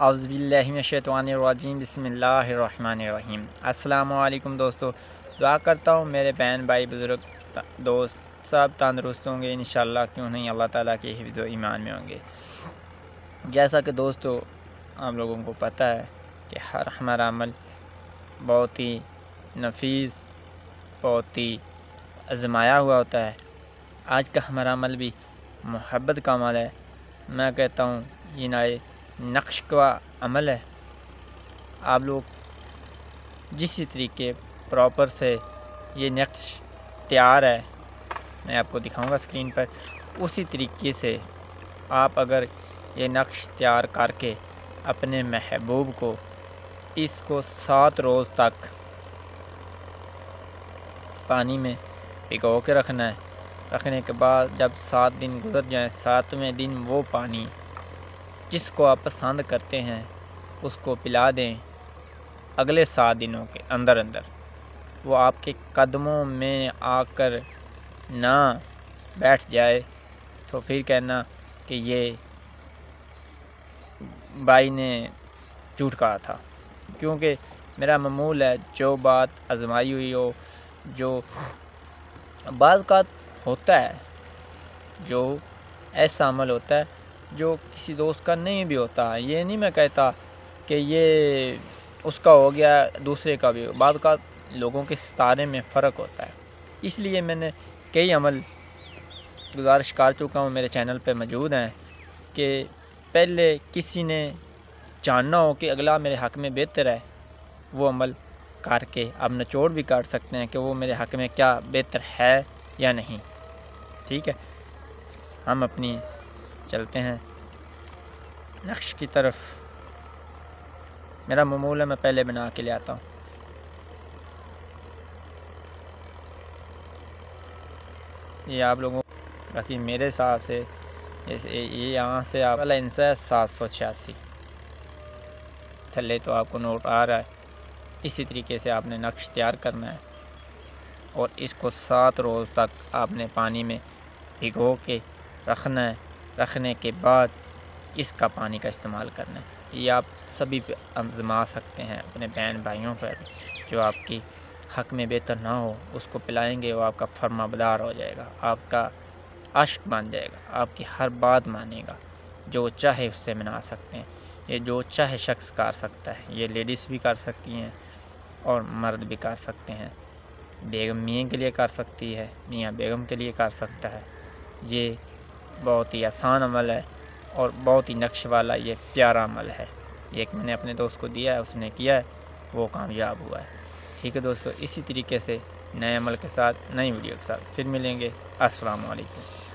अज़बिल्लिमिनशैतवानरजीम बसमीम अल्लाम दोस्तों। दुआ करता हूँ, मेरे बहन भाई, बुज़ुर्ग दोस्त सब तंदरुस्त होंगे इन क्यों नहीं? अल्लाह ताला के हिफ्ज़ ईमान में होंगे। जैसा कि दोस्तों, आप लोगों को पता है कि हर, हमारा अमल बहुत ही नफीस, बहुत ही आजमाया हुआ होता है। आज का हमारा अमल भी मोहब्बत का अमल है। मैं कहता हूँ, ये नए नक्श का अमल है। आप लोग जिस तरीके प्रॉपर से ये नक्श तैयार है, मैं आपको दिखाऊँगा स्क्रीन पर, उसी तरीके से आप अगर ये नक्श तैयार करके अपने महबूब को इसको सात रोज़ तक पानी में भिगो के रखना है। रखने के बाद जब सात दिन गुजर जाए, सातवें दिन वो पानी जिसको आप पसंद करते हैं, उसको पिला दें अगले सात दिनों के अंदर अंदर वो आपके कदमों में आकर ना बैठ जाए तो फिर कहना कि ये भाई ने झूठ कहा था। क्योंकि मेरा मामूल है, जो बात आजमाई हुई हो, जो बाज़ का होता है, जो ऐसा अमल होता है जो किसी दोस्त का नहीं भी होता, ये नहीं मैं कहता कि ये उसका हो गया, दूसरे का भी बाद का लोगों के सितारे में फ़र्क होता है। इसलिए मैंने कई अमल गुजारिश कर चुका हूँ, मेरे चैनल पे मौजूद हैं कि पहले किसी ने जानना हो कि अगला मेरे हक़ में बेहतर है, वो अमल करके अब नचोड़ भी काट सकते हैं कि वो मेरे हक़ में क्या बेहतर है या नहीं। ठीक है? हम अपनी चलते हैं। नक्श की तरफ़। मेरा ममूल है, मैं पहले बना के ले आता हूँ। ये आप लोगों बाकी मेरे हिसाब से ये यहाँ से आप वाला इंसा है सात सौ छियासी। थल्ले तो आपको नोट आ रहा है। इसी तरीके से आपने नक्श तैयार करना है। और इसको सात रोज़ तक आपने पानी में भिगो के रखना है। रखने के बाद इसका पानी का इस्तेमाल करना। ये आप सभी पे आजमा सकते हैं, अपने बहन भाइयों पर, जो आपकी हक में बेहतर ना हो, उसको पिलाएँगे वो आपका फर्माबदार हो जाएगा, आपका अश्क मान जाएगा, आपकी हर बात मानेगा, जो चाहे उससे मना सकते हैं। ये जो चाहे शख्स कर सकता है, ये लेडीज़ भी कर सकती हैं और मर्द भी कर सकते हैं। बेगम मियाँ के लिए कर सकती है, मियाँ बेगम के लिए कर सकता है। ये बहुत ही आसान अमल है और बहुत ही नक्श वाला ये प्यारा अमल है। ये एक मैंने अपने दोस्त को दिया है, उसने किया है, वो कामयाब हुआ है। ठीक है दोस्तों, इसी तरीके से नए अमल के साथ, नई वीडियो के साथ फिर मिलेंगे। अस्सलाम वालेकुम